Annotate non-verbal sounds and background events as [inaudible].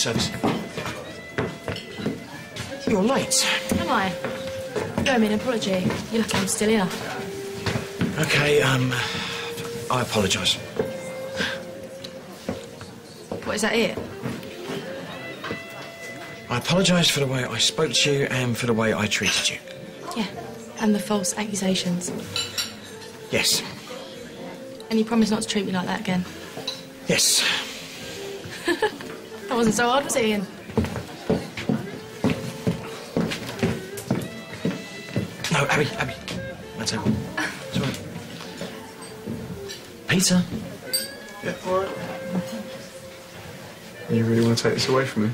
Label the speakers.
Speaker 1: service. You're late.
Speaker 2: Am I? You owe me an apology. You're lucky I'm still here.
Speaker 1: Okay, um, I apologise.
Speaker 2: What, is that it?
Speaker 1: I apologise for the way I spoke to you and for the way I treated you.
Speaker 2: Yeah. And the false accusations.
Speaker 1: Yes.
Speaker 2: And you promise not to treat me like that again.
Speaker 1: Yes. [laughs]
Speaker 2: That wasn't so hard, was it, Ian?
Speaker 1: No, Abi, Abi. That's all. It's all right. Peter?
Speaker 3: Yeah, all right. You really want to take this away from me?